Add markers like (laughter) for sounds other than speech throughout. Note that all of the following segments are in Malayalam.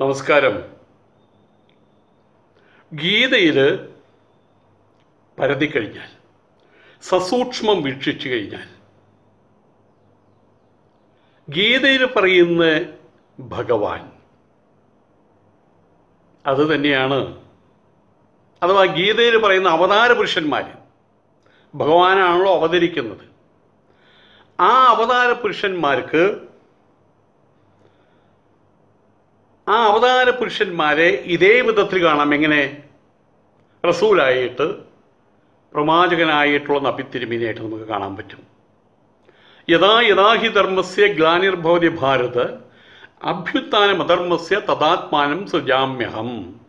നമസ്കാരം. ഗീതയിൽ പരതിക്കഴിഞ്ഞാൽ സസൂക്ഷ്മം വീക്ഷിച്ചു കഴിഞ്ഞാൽ ഗീതയിൽ പറയുന്ന ഭഗവാൻ അത് തന്നെയാണ്. അഥവാ ഗീതയിൽ പറയുന്ന അവതാര പുരുഷന്മാർ ഭഗവാനാണല്ലോ അവതരിക്കുന്നത്. ആ അവതാര പുരുഷന്മാർക്ക് ആ അവതാര പുരുഷന്മാരെ ഇതേ വിധത്തിൽ കാണാം. എങ്ങനെ? റസൂലായിട്ട് പ്രവാചകനായിട്ടുള്ള നബിത്തിരുമിനായിട്ട് നമുക്ക് കാണാൻ പറ്റും. യഥാ യഥാഹി ധർമ്മസ്യ ഗ്ലാനിർഭവതി ഭാരത് അഭ്യുത്ഥാനമധർമ്മസ്യ തഥാത്മാനം സൃജാമ്യഹം.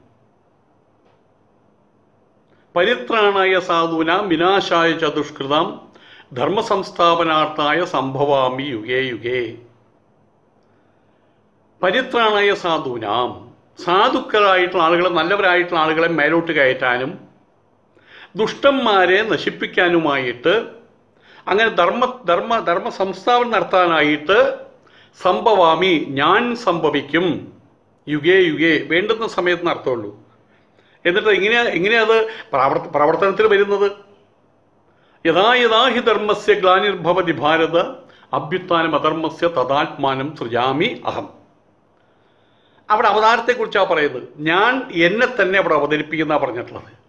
പരിത്രാണായ സാധൂനാം വിനാശായ ചതുഷ്കൃതം ധർമ്മസംസ്ഥാപനാർത്ഥായ സംഭവാമി യുഗേ യുഗേ. പരിത്രാണായ സാധുനാം. സാധുക്കളായിട്ടുള്ള ആളുകളെ നല്ലവരായിട്ടുള്ള ആളുകളെ മേലോട്ട് കയറ്റാനും ദുഷ്ടന്മാരെ നശിപ്പിക്കാനുമായിട്ട് അങ്ങനെ ധർമ്മ ധർമ്മ ധർമ്മ സംസ്ഥാപനം നടത്താനായിട്ട് സംഭവാമി ഞാൻ സംഭവിക്കും യുഗേ യുഗേ വേണ്ടുന്ന സമയത്ത് നടത്തുള്ളൂ. എന്നിട്ട് ഇങ്ങനെ എങ്ങനെയാ അത് പ്രവർത്ത പ്രവർത്തനത്തിൽ വരുന്നത്. യഥാ യഥാ ഹി ധർമ്മസ്യ ഗ്ലാനിർഭവതി ഭാരത അഭ്യുത്ഥാനം അധർമ്മസ്യ തഥാത്മാനം സൃജാമി അഹം. അവിടെ അവതാരത്തെക്കുറിച്ചാണ് പറയുന്നത്? ഞാൻ എന്നെ തന്നെ അവിടെ അവതരിപ്പിക്കുന്ന പറഞ്ഞിട്ടുള്ളത്.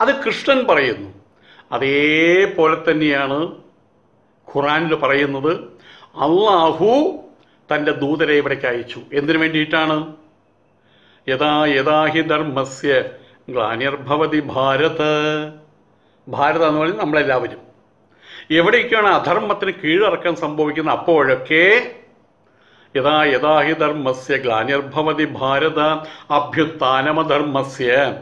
അത് കൃഷ്ണൻ പറയുന്നു. അതേപോലെ തന്നെയാണ് ഖുറാനിൽ പറയുന്നത്. അള്ളാഹു തന്റെ ദൂതരെ ഇവിടേക്ക് അയച്ചു. എന്തിനു വേണ്ടിയിട്ടാണ്? യഥാ യഥാഹി ധർമ്മസ്യ ഗ്ലാനിർഭവതി ഭാരത്. ഭാരത എന്ന് പറയുന്നത് നമ്മളെല്ലാവരും. എവിടേക്കാണ് അധർമ്മത്തിന് കീഴടക്കം സംഭവിക്കുന്നത് അപ്പോഴൊക്കെ യഥാ യഥാ ഹി ധർമ്മസ്യ ഗ്ലാനിർഭവതി ഭാരത അഭ്യുത്ഥാനമധർമ്മസ്യ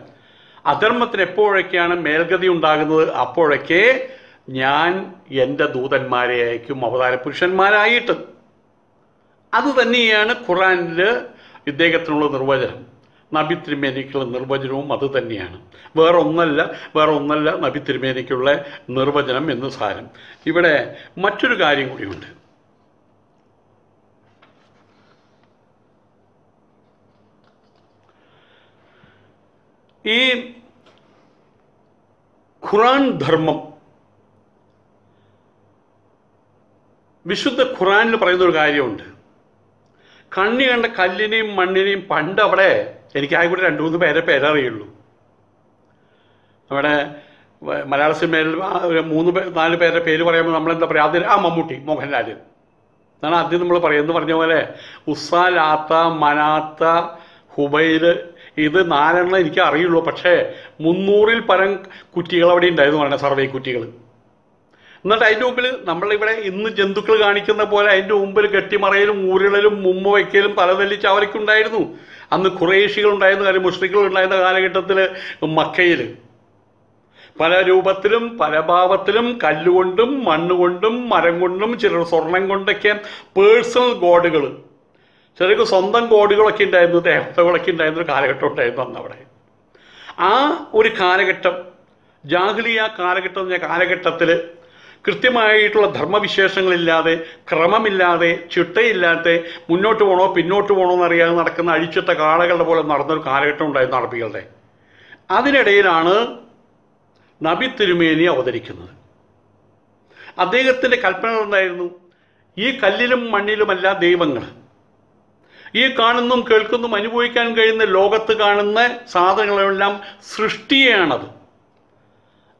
അധർമ്മത്തിന് എപ്പോഴൊക്കെയാണ് മേൽഗതി ഉണ്ടാകുന്നത്? അപ്പോഴൊക്കെ ഞാൻ എന്റെ ദൂതന്മാരെ അയക്കും അവതാര പുരുഷന്മാരായിട്ട്. അത് തന്നെയാണ് ഖുറാനിൽ ഇദ്ദേഹത്തിനുള്ള നിർവചനം. നബി തിരുമേനിക്കുള്ള നിർവചനവും അത് തന്നെയാണ്. വേറെ ഒന്നല്ല വേറെ ഒന്നല്ല നബി തിരുമേനിക്കുള്ള നിർവചനം എന്ന് സാരം. ഇവിടെ മറ്റൊരു കാര്യം കൂടിയുണ്ട്. ഈ ഖുറാൻ ധർമ്മം വിശുദ്ധ ഖുറാനിൽ പറയുന്ന ഒരു കാര്യമുണ്ട്. കണ്ണി കണ്ട കല്ലിനെയും മണ്ണിനെയും പണ്ട് അവിടെ എനിക്ക് കൂടെ രണ്ട് മൂന്ന് പേരെ പേരറിയുള്ളൂ. നമ്മുടെ മലയാള സിനിമയിൽ മൂന്ന് നാല് പേരുടെ പേര് പറയുമ്പോൾ നമ്മളെന്താ പറയുക അതിൽ ആ മമ്മൂട്ടി മോഹൻലാൽ എന്നാണ് ആദ്യം നമ്മൾ പറയുന്നത് പറഞ്ഞ പോലെ ഉസാലാത്ത മനാത്ത ഹുബൈൽ ഇത് നാലെണ്ണം എനിക്ക് അറിയുള്ളൂ. പക്ഷേ മുന്നൂറിൽ പരം കുറ്റികൾ അവിടെ ഉണ്ടായിരുന്നു പറഞ്ഞ സർവേ കുറ്റികൾ എന്നിട്ട് അതിന്റെ മുമ്പിൽ നമ്മളിവിടെ ഇന്ന് ജന്തുക്കൾ കാണിക്കുന്ന പോലെ അതിന്റെ മുമ്പിൽ കെട്ടിമറയിലും ഊരിടലും മുമ്പ് വയ്ക്കലും തലതെല്ലിച്ച് അവരൊക്കെ ഉണ്ടായിരുന്നു അന്ന് കുറേശികൾ ഉണ്ടായിരുന്ന കാര്യം മുഷ്രിഖുകൾ ഉണ്ടായിരുന്ന കാലഘട്ടത്തിൽ മക്കയിൽ പല രൂപത്തിലും പല ഭാവത്തിലും കല്ലുകൊണ്ടും മണ്ണുകൊണ്ടും മരം കൊണ്ടും ചിലർ സ്വർണം കൊണ്ടൊക്കെ പേഴ്സണൽ ഗോഡുകൾ ചിലർക്ക് സ്വന്തം കോടികളൊക്കെ ഉണ്ടായിരുന്നു ദേവതകളൊക്കെ ഉണ്ടായിരുന്ന ഒരു കാലഘട്ടം ഉണ്ടായിരുന്നു അന്ന് അവിടെ. ആ ഒരു കാലഘട്ടം ജാഹ്ലിയ കാലഘട്ടം എന്ന കാലഘട്ടത്തിൽ കൃത്യമായിട്ടുള്ള ധർമ്മവിശേഷങ്ങളില്ലാതെ ക്രമമില്ലാതെ ചിട്ടയില്ലാതെ മുന്നോട്ട് പോകണോ പിന്നോട്ട് പോകണോ എന്നറിയാതെ നടക്കുന്ന അഴിച്ചിട്ട കാളകളുടെ പോലെ നടന്നൊരു കാലഘട്ടം ഉണ്ടായിരുന്നു അറബികളുടെ. അതിനിടയിലാണ് നബി തിരുമേനി അവതരിക്കുന്നത്. അദ്ദേഹത്തിന്റെ കൽപ്പന ഉണ്ടായിരുന്നു ഈ കല്ലിലും മണ്ണിലുമല്ല ദൈവങ്ങൾ ഈ കാണുന്നതും കേൾക്കുന്നതും അനുഭവിക്കാൻ കഴിയുന്ന ലോകത്ത് കാണുന്ന സാധനങ്ങളെല്ലാം സൃഷ്ടിയാണത്.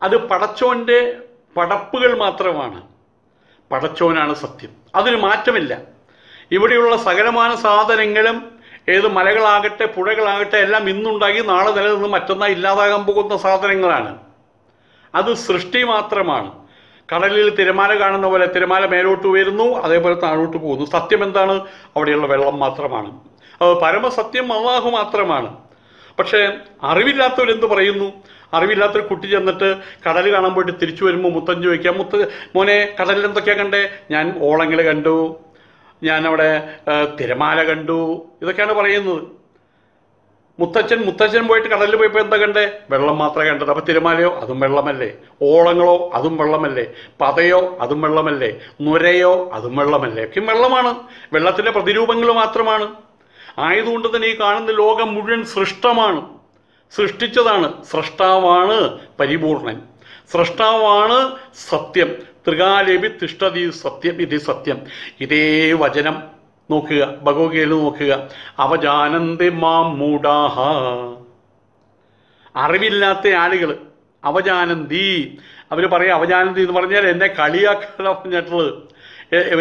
അത് പടച്ചോന്റെ പടപ്പുകൾ മാത്രമാണ്. പടച്ചോനാണ് സത്യം. അതിന് മാറ്റമില്ല. ഇവിടെയുള്ള സകലമാന സാധനങ്ങളും ഏത് മലകളാകട്ടെ പുഴകളാകട്ടെ എല്ലാം ഇന്നുണ്ടാക്കി നാളെ നിലനിന്ന് മറ്റന്നാൾ ഇല്ലാതാകാൻ പോകുന്ന സാധനങ്ങളാണ്. അത് സൃഷ്ടി മാത്രമാണ്. കടലിൽ തിരമാല കാണുന്ന പോലെ തിരമാല മേലോട്ട് ഉയരുന്നു അതേപോലെ താഴോട്ട് പോകുന്നു. സത്യം എന്താണ്? അവിടെയുള്ള വെള്ളം മാത്രമാണ്. അത് പരമസത്യം അള്ളാഹു മാത്രമാണ്. പക്ഷേ അറിവില്ലാത്തവരെന്ത് പറയുന്നു? അറിവില്ലാത്തൊരു കുട്ടി ചെന്നിട്ട് കടൽ കാണാൻ പോയിട്ട് തിരിച്ചു വരുമ്പോൾ മുത്തം ചോദിക്കാം മുത്ത മോനെ കടലിൽ എന്തൊക്കെയാ കണ്ടേ? ഞാൻ ഓളങ്ങൾ കണ്ടു. ഞാൻ അവിടെ തിരമാല കണ്ടു. ഇതൊക്കെയാണ് പറയുന്നത്. മുത്തച്ഛൻ മുത്തച്ഛൻ പോയിട്ട് കടലിൽ പോയപ്പോൾ എന്താ കണ്ടേ? വെള്ളം മാത്രമേ കണ്ടത്. അപ്പോൾ തിരമാലയോ? അതും വെള്ളമല്ലേ. ഓളങ്ങളോ? അതും വെള്ളമല്ലേ. പതയോ? അതും വെള്ളമല്ലേ. നുരയോ? അതും വെള്ളമല്ലേ. ഒക്കെ വെള്ളമാണ്. വെള്ളത്തിന്റെ പ്രതിരൂപങ്ങൾ മാത്രമാണ്. ആയതുകൊണ്ട് തന്നെ ഈ കാണുന്ന ലോകം മുഴുവൻ സൃഷ്ടമാണ്. സൃഷ്ടിച്ചതാണ്. സൃഷ്ടാവാണ് പരിപൂർണൻ. സൃഷ്ടാവാണ് സത്യം. ത്രികാലേപി തിഷ്ടതി സത്യം ഇത് സത്യം. ഇതേ വചനം നോക്കുക. ഭഗവത്ഗീതയിൽ നോക്കുക. അവജാനന്തി മാം മൂടാഹ അറിവില്ലാത്ത ആളുകൾ അവജാനന്തി. അവർ പറയും അവജാനന്തി എന്ന് പറഞ്ഞാൽ എന്നെ കളിയാക്കാൻ പറഞ്ഞിട്ടുള്ളത്.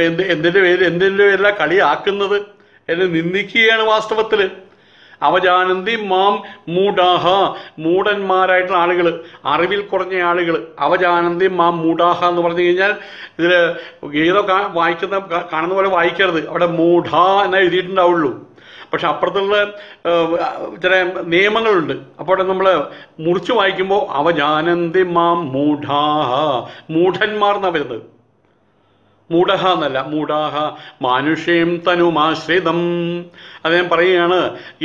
എന്ത് എന്തിന്റെ പേര് എന്തിന്റെ പേരിലാണ് കളിയാക്കുന്നത്? എന്നെ നിന്ദിക്കുകയാണ് വാസ്തവത്തിൽ അവജാനന്തി മാം മൂഡാഹ മൂടന്മാരായിട്ടുള്ള ആളുകൾ അറിവിൽ കുറഞ്ഞ ആളുകൾ അവജാനന്തി മാം മൂഡാഹ എന്ന് പറഞ്ഞു കഴിഞ്ഞാൽ ഇതിൽ ഗീത വായിക്കുന്ന കാണുന്ന പോലെ വായിക്കരുത്. അവിടെ മൂഢ എന്ന് എഴുതിയിട്ടുണ്ടാവുള്ളൂ. പക്ഷെ അപ്പുറത്തുള്ള ചില നിയമങ്ങളുണ്ട്. അപ്പോൾ നമ്മൾ മുറിച്ച് വായിക്കുമ്പോൾ അവജാനന്തി മാം മൂഢാഹ. മൂഢന്മാർ എന്നാണ് വരുന്നത്? മൂഢഹ എന്നല്ല മൂഢാഹ. മാനുഷ്യം തനുമാശ്രിതം. അദ്ദേഹം പറയുകയാണ്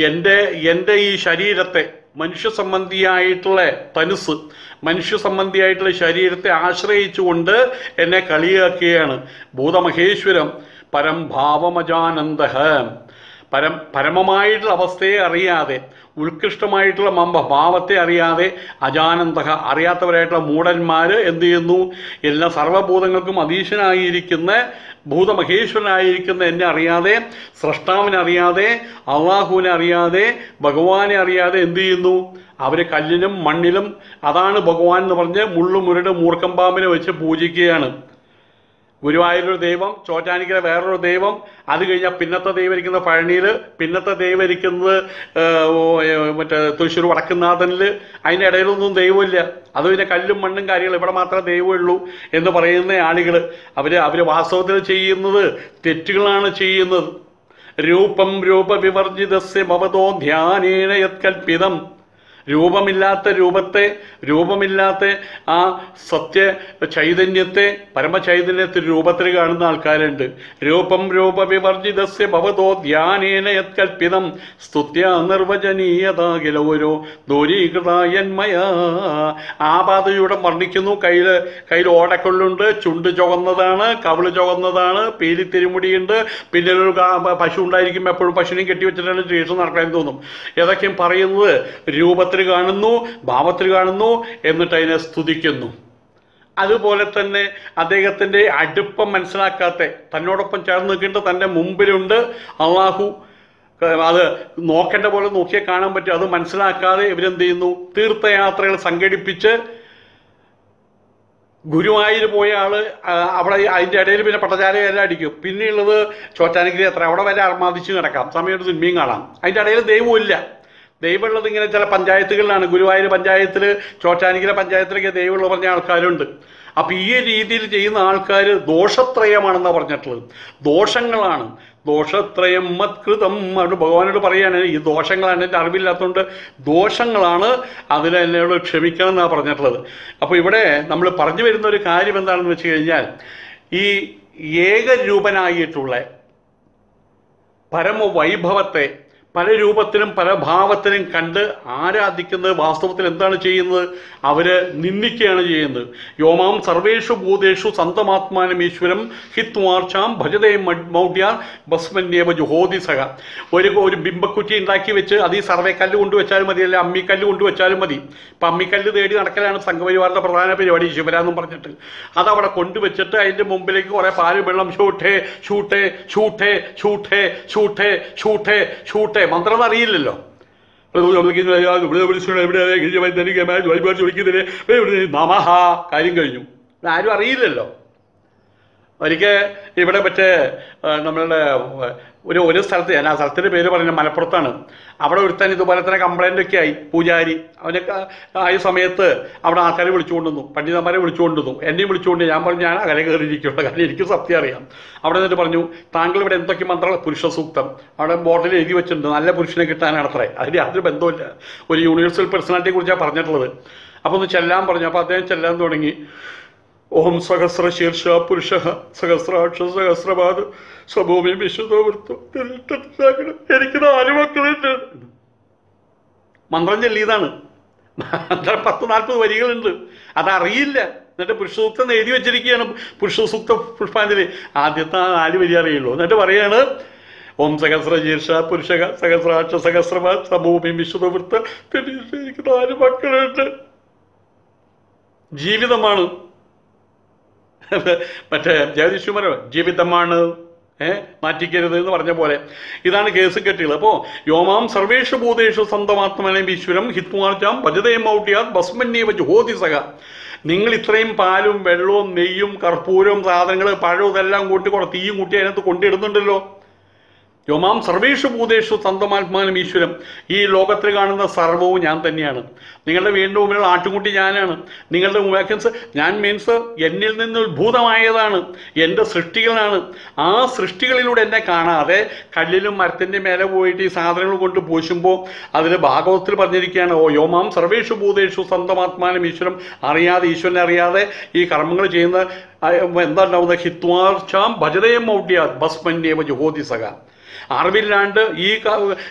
എന്റെ എന്റെ ഈ ശരീരത്തെ മനുഷ്യ സംബന്ധിയായിട്ടുള്ള തനുസ് മനുഷ്യ സംബന്ധിയായിട്ടുള്ള ശരീരത്തെ ആശ്രയിച്ചുകൊണ്ട് എന്നെ കളിയാക്കുകയാണ്. ഭൂതമഹേശ്വരം പരം ഭാവമജാനന്ദ പരം പരമമായിട്ടുള്ള അവസ്ഥയെ അറിയാതെ ഉത്കൃഷ്ടമായിട്ടുള്ള മമ്പ ഭാവത്തെ അറിയാതെ അജാനന്ദ അറിയാത്തവരായിട്ടുള്ള മൂടന്മാർ എന്ത് ചെയ്യുന്നു? എല്ലാ സർവഭൂതങ്ങൾക്കും അധീശനായിരിക്കുന്ന ഭൂതമഹേശ്വരനായിരിക്കുന്ന എന്നെ അറിയാതെ സ്രഷ്ടാവിനെ അറിയാതെ അള്ളാഹുവിനെ അറിയാതെ ഭഗവാനെ അറിയാതെ എന്ത് ചെയ്യുന്നു? അവർ കല്ലിനും മണ്ണിലും അതാണ് ഭഗവാൻ എന്ന് പറഞ്ഞ് മുള്ളുമുരട് മൂർക്കമ്പാമ്പിനെ മൂർക്കം പാമ്പിനെ വെച്ച് പൂജിക്കുകയാണ്. ഗുരുവായൂരൊരു ദൈവം ചോറ്റാനിക്കര വേറൊരു ദൈവം. അത് കഴിഞ്ഞാൽ പിന്നത്തെ ദൈവം ഇരിക്കുന്നത് പഴനിയിൽ പിന്നത്തെ ദൈവം ഇരിക്കുന്നത് മറ്റേ തൃശ്ശൂർ വടക്കുന്നാഥനിൽ അതിന്റെ ഇടയിലൊന്നും ദൈവമില്ല. അത് പിന്നെ കല്ലും മണ്ണും കാര്യങ്ങളും ഇവിടെ മാത്രമേ ദൈവമുള്ളൂ എന്ന് പറയുന്ന ആളുകൾ അവർ അവർ വാസ്തവത്തിൽ ചെയ്യുന്നത് തെറ്റുകളാണ് ചെയ്യുന്നത്. രൂപം രൂപവിവർജിതസ്യ ഭവതോ ധ്യാനേന യത്കൽപ്പിതം. രൂപമില്ലാത്ത രൂപത്തെ രൂപമില്ലാത്ത ആ സത്യ ചൈതന്യത്തെ പരമചൈതന്യത്തിൽ രൂപത്തിൽ കാണുന്ന ആൾക്കാരുണ്ട്. രൂപം രൂപവിവർജിതസ്യ ഭവതോ ധ്യാനേന യത്കൽപ്പിതം. സ്തുത്യ നിർവചനീയതാകില ഓരോ ദൂരീകൃതായന്മയ. ആ പാതയുടെ വർണിക്കുന്നു. കയ്യിൽ കയ്യിൽ ഓടക്കൊള്ളുണ്ട്. ചുണ്ട് ചുവന്നതാണ്. കവിൾ ചുവന്നതാണ്. പേരി തിരുമുടിയുണ്ട്. പിന്നെ ഒരു പശു ഉണ്ടായിരിക്കും എപ്പോഴും പശുവിനെയും കെട്ടിവെച്ചിട്ടാണ് ശേഷം നടക്കാൻ തോന്നും. ഏതൊക്കെയും പറയുന്നത് രൂപത്തിൽ കാണുന്നു ഭാവത്തിൽ കാണുന്നു എന്നിട്ട് അതിനെ സ്തുതിക്കുന്നു. അതുപോലെ തന്നെ അദ്ദേഹത്തിന്റെ അടുപ്പം മനസ്സിലാക്കാത്ത തന്നോടൊപ്പം ചേർന്ന് നിൽക്കേണ്ട തന്റെ മുമ്പിലുണ്ട്. അള്ളാഹു അത് നോക്കേണ്ട പോലെ നോക്കിയാൽ കാണാൻ പറ്റും. അത് മനസ്സിലാക്കാതെ ഇവരെന്ത് ചെയ്യുന്നു? തീർത്ഥയാത്രകൾ സംഘടിപ്പിച്ച് ഗുരുവായൂർ പോയ ആൾ അവിടെ അതിന്റെ ഇടയിൽ പിന്നെ പട്ടചാരയെല്ലാം അടിക്കും. പിന്നെയുള്ളത് ചോറ്റാനഗിരി അത്ര അവിടെ വരെ അർമാദിച്ച് കിടക്കാം സമയത്ത് സിനിമയും കാണാം. അതിന്റെ ഇടയിൽ ദൈവമില്ല ദൈവമുള്ളത് ഇങ്ങനെ ചില പഞ്ചായത്തുകളിലാണ്. ഗുരുവായൂർ പഞ്ചായത്തിൽ ചോറ്റാനിക്കര പഞ്ചായത്തിലൊക്കെ ദൈവമുള്ള പറഞ്ഞ ആൾക്കാരുണ്ട്. അപ്പം ഈ രീതിയിൽ ചെയ്യുന്ന ആൾക്കാർ ദോഷത്രയമാണെന്നാണ് പറഞ്ഞിട്ടുള്ളത്. ദോഷങ്ങളാണ്. ദോഷത്രയം മത്കൃതം ഭഗവാനോട് പറയുകയാണ് ഈ ദോഷങ്ങളാണ് എന്റെ അറിവില്ലാത്തതുകൊണ്ട് ദോഷങ്ങളാണ് അതിൽ എന്നോട് ക്ഷമിക്കണം എന്നാണ് പറഞ്ഞിട്ടുള്ളത്. അപ്പോൾ ഇവിടെ നമ്മൾ പറഞ്ഞു വരുന്ന ഒരു കാര്യം എന്താണെന്ന് വെച്ച് കഴിഞ്ഞാൽ ഈ ഏകരൂപനായിട്ടുള്ള പരമവൈഭവത്തെ പല രൂപത്തിലും പല ഭാവത്തിലും കണ്ട് ആരാധിക്കുന്നത് വാസ്തവത്തിൽ എന്താണ് ചെയ്യുന്നത്? അവർ നിന്ദിക്കുകയാണ് ചെയ്യുന്നത്. യോമാം സർവേഷു ഭൂതേഷു സന്തമാത്മാനം ഈശ്വരം ഹിത്വാർച്ചാം ഭജതേ മൗഢ്യ ഭസ്മന്യവ ജുഹോതി സഹ. ഒരു ഒരു ബിംബക്കുറ്റി ഉണ്ടാക്കി വെച്ച് അത് ഈ സർവേ കല്ല് കൊണ്ടുവച്ചാലും മതി അല്ലെങ്കിൽ അമ്മിക്കല്ല് കൊണ്ടുവച്ചാലും മതി. ഇപ്പം അമ്മിക്കല്ല് തേടി നടക്കലാണ് സംഘപരിവാറിന്റെ പ്രധാന പരിപാടി ശിവരാന്നും പറഞ്ഞിട്ട്. അതവിടെ കൊണ്ടുവച്ചിട്ട് അതിന്റെ മുമ്പിലേക്ക് കുറെ പാൽ വെള്ളം ഷൂട്ടേ ഷൂട്ടേ ഷൂട്ടേ ഷൂട്ടേ ഷൂട്ടേ ഷൂട്ടേ ഷൂട്ടേ മന്ത്രം അറിയില്ലല്ലോ. നമഹ കാര്യം കഴിഞ്ഞു. ആരും അറിയില്ലല്ലോ. ഒരിക്കൽ ഇവിടെ മറ്റേ നമ്മളുടെ ഒരു ഒരു സ്ഥലത്ത് ഞാൻ ആ സ്ഥലത്തിന്റെ പേര് പറഞ്ഞ മലപ്പുറത്താണ്. അവിടെ ഒരുത്തൻ ഇതുപോലെ തന്നെ കംപ്ലൈന്റ് ഒക്കെ ആയി പൂജാരി. അവനൊക്കെ ആയ സമയത്ത് അവിടെ ആൾക്കാരെ വിളിച്ചുകൊണ്ടുവന്നു. പണ്ഡിതന്മാരെ വിളിച്ചുകൊണ്ടുവന്നു. എന്നെയും വിളിച്ചുകൊണ്ട് ഞാൻ പറഞ്ഞു ഞാൻ അകലെ കയറിയിരിക്കുള്ളൂ കാരണം എനിക്ക് സത്യം അറിയാം. അവിടെ നിന്നിട്ട് പറഞ്ഞു താങ്കൾ ഇവിടെ എന്തൊക്കെ മന്ത്രങ്ങൾ പുരുഷ സൂക്തം. അവിടെ ബോർഡിൽ എഴുതി വെച്ചിട്ടുണ്ട്. നല്ല പുരുഷനെ കിട്ടാനാണ് അത്രേ അതിന് യാതൊരു ബന്ധമില്ല ഒരു യൂണിവേഴ്സൽ പേഴ്സണാലിറ്റിയെ കുറിച്ചാണ് പറഞ്ഞിട്ടുള്ളത്. അപ്പോൾ ഒന്ന് ചെല്ലാൻ പറഞ്ഞു. അപ്പോൾ അദ്ദേഹം ചെല്ലാൻ തുടങ്ങി. ഓം സഹസ്ര ശീർഷ പുരുഷ സഹസ്രാക്ഷ സഹസ്രപാദ സ്വഭൂമി വിശുദ്ധവൃത്തം എനിക്ക് നാല് മക്കളുണ്ട്. മന്ത്രം ചൊല്ലിയതാണ്. പത്ത് നാൽപ്പത് വരികളുണ്ട്. അതറിയില്ല. എന്നിട്ട് പുരുഷസൂക്തം എഴുതി വെച്ചിരിക്കുകയാണ്. പുരുഷസൂക്ത പുഷ്പാഞ്ജലി. ആദ്യത്തെ നാല് വരി അറിയുള്ളൂ. എന്നിട്ട് പറയാണ് ഓം സഹസ്ര ശീർഷ പുരുഷ സഹസ്രാക്ഷ സഹസ്രമ സമൂഹം വിശുദ്ധവൃത്തം എനിക്ക് നാല് മക്കളുണ്ട്. ജീവിതമാണ്. (laughs) മറ്റേ ജഗദീശ്വരോ ജീവിതമാണ് ഏ മാറ്റിക്കരുത് എന്ന് പറഞ്ഞ പോലെ. ഇതാണ് കേസ് കെട്ടികൾ അപ്പോൾ യോമാം സർവേഷു ഭൂതേഷു സ്വന്തമാത്മനം ഈശ്വരം ഹിത്മാർജാം ഭജതേ മൗട്യാത് ഭസ്മന്യേവ ജുഹോതി സഹ. നിങ്ങൾ ഇത്രയും പാലും വെള്ളവും നെയ്യും കർപ്പൂരവും സാധനങ്ങൾ പഴവും ഇതെല്ലാം കൂട്ടി കുറെ തീയും കൂട്ടി അതിനകത്ത് കൊണ്ടിടുന്നുണ്ടല്ലോ. യോമാം സർവേഷു ഭൂതേഷു സ്വന്തമാത്മാനം ഈശ്വരം. ഈ ലോകത്തിൽ കാണുന്ന സർവവും ഞാൻ തന്നെയാണ്. നിങ്ങളുടെ വീടിന്റെ മുമ്പിലുള്ള ആട്ടുകുട്ടി ഞാനാണ്. നിങ്ങളുടെ വാക്യൻസ് ഞാൻ മീൻസ് എന്നിൽ നിന്ന് ഉത്ഭൂതമായതാണ്. എന്റെ സൃഷ്ടികളാണ്. ആ സൃഷ്ടികളിലൂടെ എന്നെ കാണാതെ കല്ലിലും മരത്തിന്റെ മേലെ പോയിട്ട് ഈ സാധനങ്ങൾ കൊണ്ട് പൂശുമ്പോൾ അതിൽ ഭാഗവതത്തിൽ പറഞ്ഞിരിക്കുകയാണ് ഓ യോമാം സർവേഷു ഭൂതേഷു സ്വന്തമാത്മാനം ഈശ്വരം. അറിയാതെ ഈശ്വരനെ അറിയാതെ ഈ കർമ്മങ്ങൾ ചെയ്യുന്ന എന്താ ഉണ്ടാവുന്നത്? ഹിത്വാർച്ചാം ഭജതയം മൗഢ്യാത് ഭസ്മന്യേവ ജുഹോതി സഖ. അറിവില്ലാണ്ട് ഈ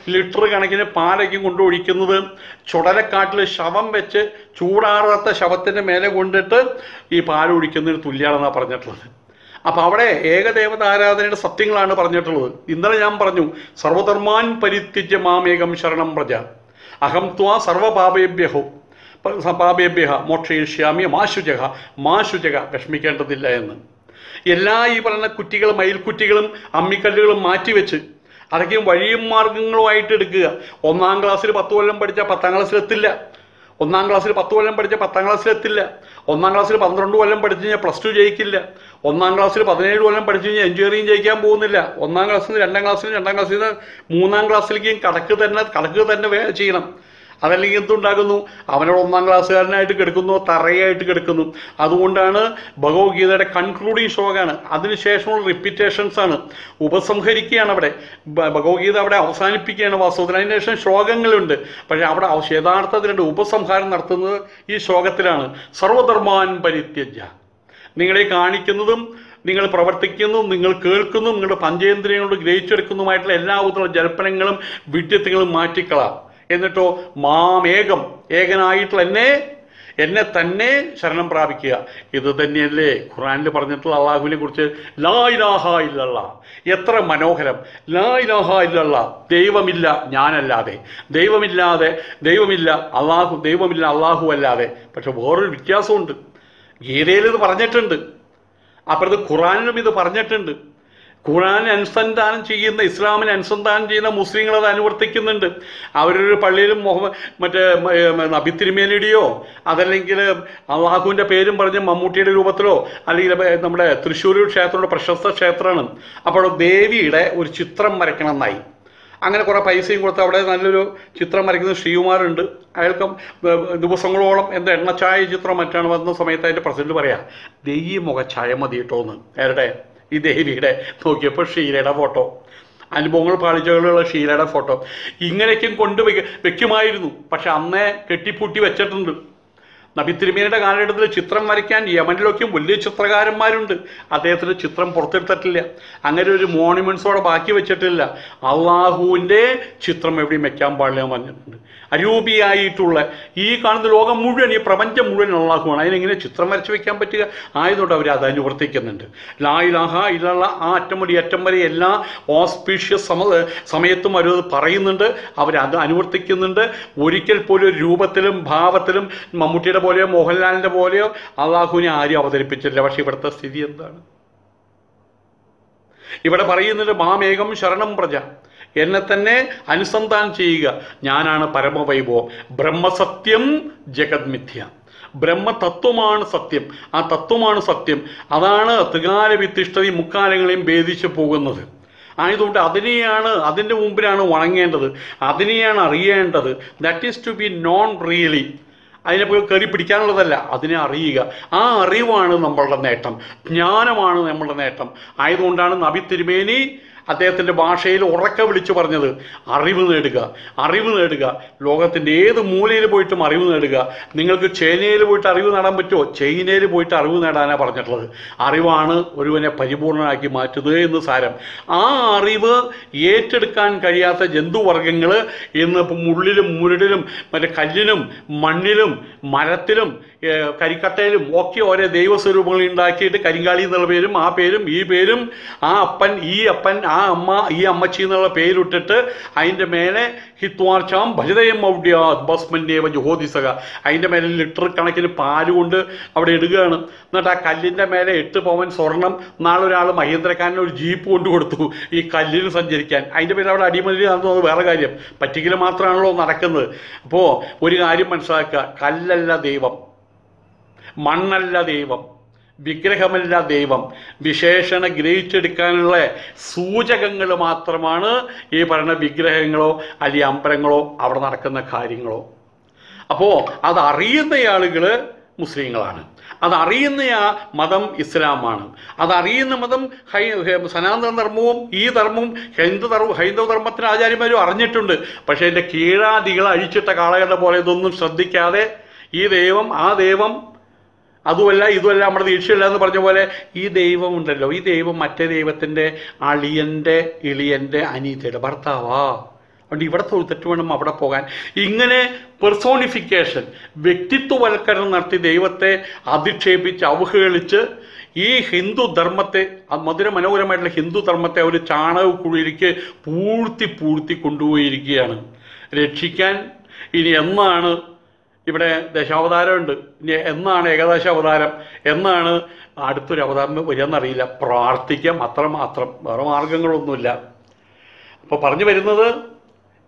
ലിറ്റർ കണക്കിന് പാലയ്ക്ക് കൊണ്ട് ഒഴിക്കുന്നത് ചുടലക്കാട്ടിൽ ശവം വെച്ച് ചൂടാറാത്ത ശവത്തിന്റെ മേലെ കൊണ്ടിട്ട് ഈ പാൽ ഒഴിക്കുന്നതിന് തുല്യമാണെന്നാണ് പറഞ്ഞിട്ടുള്ളത്. അപ്പം അവിടെ ഏകദേവത ആരാധനയുടെ സത്യങ്ങളാണ് പറഞ്ഞിട്ടുള്ളത്. ഇന്നലെ ഞാൻ പറഞ്ഞു സർവധർമാൻ പരിത്യജ്യ മാമേകം ശരണം പ്രജ അഹം ത്വാ സർവപാപേഭ്യഹോ. പാപേഭ്യഹ മോക്ഷയിഷ്യാമി മാശുചക മാശുചക വിഷമിക്കേണ്ടതില്ല എന്ന്. എല്ലാ ഈ പറയുന്ന കുറ്റികളും മയിൽക്കുറ്റികളും അമ്മിക്കല്ലുകളും മാറ്റിവെച്ച് അതൊക്കെയും വഴിയും മാർഗങ്ങളുമായിട്ട് എടുക്കുക. ഒന്നാം ക്ലാസ്സിൽ പത്ത് കൊല്ലം പഠിച്ച പത്താം ക്ലാസ്സിൽ എത്തില്ല. ഒന്നാം ക്ലാസ്സിൽ പത്ത് കൊല്ലം പഠിച്ച പത്താം ക്ലാസ്സിൽ എത്തില്ല. ഒന്നാം ക്ലാസ്സിൽ പന്ത്രണ്ട് കൊല്ലം പഠിച്ചു കഴിഞ്ഞാൽ പ്ലസ് ടു ജയിക്കില്ല. ഒന്നാം ക്ലാസ്സിൽ പതിനേഴ് കൊല്ലം പഠിച്ചു കഴിഞ്ഞാൽ എഞ്ചിനീയറിംഗ് ജയിക്കാൻ പോകുന്നില്ല. ഒന്നാം ക്ലാസ്സിൽ നിന്ന് രണ്ടാം ക്ലാസ്സിൽ നിന്ന് രണ്ടാം ക്ലാസ്സിൽ നിന്ന് മൂന്നാം ക്ലാസ്സിലേക്കും കടക്ക് തന്നെ കടക്ക് തന്നെ ചെയ്യണം. അതല്ലെങ്കിൽ എന്തുണ്ടാകുന്നു? അവനോട് ഒന്നാം ക്ലാസ്സുകാരനായിട്ട് കിടക്കുന്നു തറയായിട്ട് കിടക്കുന്നു. അതുകൊണ്ടാണ് ഭഗവത്ഗീതയുടെ കൺക്ലൂഡിങ് ശ്ലോകമാണ് അതിനുശേഷമുള്ള റിപ്പീറ്റേഷൻസ് ആണ്. ഉപസംഹരിക്കുകയാണ് അവിടെ. ഭഗവത്ഗീത അവിടെ അവസാനിപ്പിക്കുകയാണ് വാസ്തവത്തിൽ. അതിന് ശേഷം ശ്ലോകങ്ങളുണ്ട്. പക്ഷേ അവിടെ യഥാർത്ഥത്തിൽ ഉപസംഹാരം നടത്തുന്നത് ഈ ശ്ലോകത്തിലാണ്. സർവധർമാൻ പരിത്യജ നിങ്ങളെ കാണിക്കുന്നതും നിങ്ങൾ പ്രവർത്തിക്കുന്നതും നിങ്ങൾ കേൾക്കുന്നതും നിങ്ങളുടെ പഞ്ചേന്ദ്രിയങ്ങളോട് ഗ്രഹിച്ചെടുക്കുന്നതുമായിട്ടുള്ള എല്ലാ വിധത്തിലുള്ള ജൽപ്പനങ്ങളും വിഡ്ഢിത്തങ്ങളും മാറ്റിക്കളാം. എന്നിട്ടോ മാമേകം ഏകനായിട്ടുള്ള എന്നെ എന്നെ തന്നെ ശരണം പ്രാപിക്കുക. ഇത് തന്നെയല്ലേ ഖുറാനിൽ പറഞ്ഞിട്ടുള്ള അള്ളാഹുവിനെ കുറിച്ച്? ലായിലാഹ ഇല്ലല്ല. എത്ര മനോഹരം. ലായിലാഹ ഇല്ലല്ല. ദൈവമില്ല ഞാനല്ലാതെ. ദൈവമില്ലാതെ ദൈവമില്ല അള്ളാഹു ദൈവമില്ല അള്ളാഹു അല്ലാതെ. പക്ഷെ വേറൊരു വ്യത്യാസമുണ്ട്. ഗീതയിൽ ഇത് പറഞ്ഞിട്ടുണ്ട്. അപ്പുറത്ത് ഖുറാനിലും ഇത് പറഞ്ഞിട്ടുണ്ട്. ഖുറാൻ അനുസന്ധാനം ചെയ്യുന്ന ഇസ്ലാമിന് അനുസന്ധാനം ചെയ്യുന്ന മുസ്ലിങ്ങൾ അത് അനുവർത്തിക്കുന്നുണ്ട്. അവരൊരു പള്ളിയിലും മുഹമ്മദ് മറ്റേ മ- നബി തിരുമേനിയുടെയോ അതല്ലെങ്കിൽ അള്ളാഹുവിന്റെ പേരും പറഞ്ഞ് മമ്മൂട്ടിയുടെ രൂപത്തിലോ അല്ലെങ്കിൽ നമ്മുടെ തൃശ്ശൂർ ക്ഷേത്രമുള്ള പ്രശസ്ത ക്ഷേത്രമാണ്. അപ്പോൾ ദേവിയുടെ ഒരു ചിത്രം വരയ്ക്കണം എന്നായി അങ്ങനെ കുറേ പൈസയും കൊടുത്ത് അവിടെ നല്ലൊരു ചിത്രം വരയ്ക്കുന്ന ശ്രീകുമാരുണ്ട്. അയാൾക്ക് ദിവസങ്ങളോളം എന്താ എണ്ണച്ചായ ചിത്രം മറ്റാണ് വന്ന സമയത്ത് അതിന്റെ പ്രസിഡന്റ് പറയാ ദെയ്യ ചായ മതി കേട്ടോന്ന് ആരുടെ ഈ ദേവിയുടെ നോക്കിയപ്പോൾ ഷീലയുടെ ഫോട്ടോ അനുഭവങ്ങൾ പാളിച്ചകളുള്ള ഷീലയുടെ ഫോട്ടോ ഇങ്ങനെയൊക്കെയും കൊണ്ട് വെക്ക വെക്കുമായിരുന്നു. പക്ഷെ അന്നേ കെട്ടിപ്പൂട്ടി വെച്ചിട്ടുണ്ട്. നബി തിരുമേനിയുടെ കാലഘട്ടത്തിൽ ചിത്രം വരയ്ക്കാൻ യമനിലൊക്കെയും വലിയ ചിത്രകാരന്മാരുണ്ട്. അദ്ദേഹത്തിന് ചിത്രം പുറത്തെടുത്തിട്ടില്ല. അങ്ങനെ ഒരു മോണുമെന്റ്സോടെ ബാക്കി വെച്ചിട്ടില്ല. അള്ളാഹുവിന്റെ ചിത്രം എവിടെയും വെക്കാൻ പാടില്ല എന്ന് പറഞ്ഞിട്ടുണ്ട്. അരൂപിയായിട്ടുള്ള ഈ കാണുന്ന ലോകം മുഴുവൻ ഈ പ്രപഞ്ചം മുഴുവൻ അള്ളാഹുവാണ്. അതിനെങ്ങനെ ചിത്രം വരച്ച് വെക്കാൻ പറ്റുക? ആയതുകൊണ്ട് അവർ അത് അനുവർത്തിക്കുന്നുണ്ട്. ലാ ഇലാഹ ഇല്ലല്ല ആ അറ്റം മുടി അറ്റം വരെ എല്ലാ ഓസ്പീഷ്യസ് സമ സമയത്തും അവർ പറയുന്നുണ്ട്. അവരത് അനുവർത്തിക്കുന്നുണ്ട്. ഒരിക്കൽ പോലും രൂപത്തിലും ഭാവത്തിലും മമ്മൂട്ടിയുടെ പോലെയോ മോഹൻലാലിന്റെ പോലെയോ അള്ളാഹുവിനെ ആരും അവതരിപ്പിച്ചില്ല പക്ഷേ ഇവിടുത്തെ സ്ഥിതി എന്താണ്? ഇവിടെ പറയുന്നത് മാമേകം ശരണം പ്രജ. എന്നെ തന്നെ അനുസന്ധാനം ചെയ്യുക. ഞാനാണ് പരമവൈഭവം. ബ്രഹ്മസത്യം ബ്രഹ്മ ബ്രഹ്മതത്വമാണ് സത്യം. ആ തത്വമാണ് സത്യം. അതാണ് ത്രികാല വിത്തിഷ്ഠതയും മുക്കാലങ്ങളെയും ഭേദിച്ചു പോകുന്നത്. ആയതുകൊണ്ട് അതിനെയാണ് അതിന്റെ മുമ്പിലാണ് വണങ്ങേണ്ടത്. അതിനെയാണ് അറിയേണ്ടത്. That is to be known really അതിനെ പോയി കയറി പിടിക്കാനുള്ളതല്ല അതിനെ അറിയുക. ആ അറിവാണ് നമ്മളുടെ നേട്ടം. ജ്ഞാനമാണ് നമ്മളുടെ നേട്ടം. ആയതുകൊണ്ടാണ് നബി തിരുമേനി അദ്ദേഹത്തിന്റെ ഭാഷയിൽ ഉറക്കെ വിളിച്ചു പറഞ്ഞത് അറിവ് നേടുക അറിവ് നേടുക. ലോകത്തിന്റെ ഏത് മൂലയിൽ പോയിട്ടും അറിവ് നേടുക. നിങ്ങൾക്ക് ചൈനയിൽ പോയിട്ട് അറിവ് നേടാൻ പറ്റുമോ? ചൈനയിൽ പോയിട്ട് അറിവ് നേടാനാണ് പറഞ്ഞിട്ടുള്ളത്. അറിവാണ് ഒരുവനെ പരിപൂർണനാക്കി മാറ്റുന്നത് എന്ന് സാരം. ആ അറിവ് ഏറ്റെടുക്കാൻ കഴിയാത്ത ജന്തുവർഗങ്ങൾ ഇന്ന് ഇപ്പം മുള്ളിലും മുരടിലും മറ്റേ കല്ലിലും മണ്ണിലും മരത്തിലും കരിക്കട്ടയിലും ഒക്കെ ഓരോ ദൈവസ്വരൂപങ്ങൾ ഉണ്ടാക്കിയിട്ട് കരിങ്കാളി എന്നുള്ള പേരും ആ പേരും ഈ പേരും ആ അപ്പൻ ഈ അപ്പൻ ആ ആ അമ്മ ഈ അമ്മച്ചി എന്നുള്ള പേരിട്ടിട്ട് അതിന്റെ മേലെ ഹിത്വാർച്ചാം ഭജതയം മൗഢ്യ ഭസ്മന്യേവ ജുഹോദിസക. അതിന്റെ മേലെ ലിറ്റർ കണക്കിന് പാൽ കൊണ്ട് അവിടെ ഇടുകയാണ്. എന്നിട്ട് ആ കല്ലിന്റെ മേലെ എട്ട് പവൻ സ്വർണം നാളെ ഒരാൾ മഹേന്ദ്രക്കാരന് ഒരു ജീപ്പ് കൊണ്ട് കൊടുത്തു ഈ കല്ലിൽ സഞ്ചരിക്കാൻ. അതിന്റെ പേരിൽ അവിടെ അടിമതി നടന്നത് വേറെ കാര്യം. പറ്റിക്കൽ മാത്രമാണല്ലോ നടക്കുന്നത്. അപ്പോൾ ഒരു കാര്യം മനസ്സിലാക്കുക. കല്ലല്ല ദൈവം മണ്ണല്ല ദൈവം. വിഗ്രഹമല്ല ദൈവം. വിശേഷണ ഗ്രഹിച്ചെടുക്കാനുള്ള സൂചകങ്ങൾ മാത്രമാണ് ഈ പറയുന്ന വിഗ്രഹങ്ങളോ അല്ലെങ്കിൽ അമ്പലങ്ങളോ അവിടെ നടക്കുന്ന കാര്യങ്ങളോ. അപ്പോൾ അതറിയുന്ന ആളുകൾ മുസ്ലിങ്ങളാണ്. അതറിയുന്ന ആ മതം ഇസ്ലാമാണ്. അതറിയുന്ന മതം ഹെ- സനാതന ധർമ്മവും ഈ ധർമ്മവും ഹിന്ദു ധർമ്മ ഹൈന്ദവ ധർമ്മത്തിന് ആചാര്യന്മാരും അറിഞ്ഞിട്ടുണ്ട്. പക്ഷേ എന്റെ കീഴാദികൾ അഴിച്ചിട്ട കാളകളുടെ പോലെ ഇതൊന്നും ശ്രദ്ധിക്കാതെ ഈ ദൈവം ആ ദൈവം അതുമല്ല ഇതുമല്ല നമ്മുടെ ദീക്ഷയല്ല എന്ന് പറഞ്ഞ പോലെ ഈ ദൈവം ഉണ്ടല്ലോ. ഈ ദൈവം മറ്റേ ദൈവത്തിന്റെ അളിയന്റെ ഇളിയന്റെ അനീതയുടെ ഭർത്താവാ. അതുകൊണ്ട് ഇവിടെ തൊഴുത്തിട്ട് വേണം അവിടെ പോകാൻ. ഇങ്ങനെ പെർസോണിഫിക്കേഷൻ വ്യക്തിത്വവൽക്കരണം നടത്തി ദൈവത്തെ അധിക്ഷേപിച്ച് അവഹേളിച്ച് ഈ ഹിന്ദു ധർമ്മത്തെ മധുര മനോഹരമായിട്ടുള്ള ഹിന്ദു ധർമ്മത്തെ ഒരു ചാണകക്കുഴിയിലേക്ക് പൂഴ്ത്തി പൂഴ്ത്തി കൊണ്ടുപോയിരിക്കുകയാണ്. രക്ഷിക്കാൻ ഇനി എന്നാണ് ഇവിടെ ദശാവതാരമുണ്ട്. ഇനി എന്നാണ് ഏകദേശ അവതാരം? എന്നാണ് അടുത്തൊരു അവതാരം വരികയെന്നറിയില്ല. പ്രാർത്ഥിക്കാം അത്രമാത്രം വേറെ മാർഗങ്ങളൊന്നുമില്ല. അപ്പോൾ പറഞ്ഞു വരുന്നത്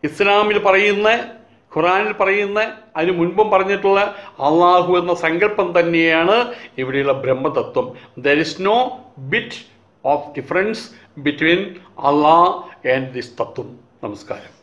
ഇസ്ലാമിൽ പറയുന്ന ഖുറാനിൽ പറയുന്ന അതിന് മുൻപും പറഞ്ഞിട്ടുള്ള അള്ളാഹു എന്ന സങ്കല്പം തന്നെയാണ് ഇവിടെയുള്ള ബ്രഹ്മതത്വം. There is no bit of difference between Allah and this തത്വം നമസ്കാരം.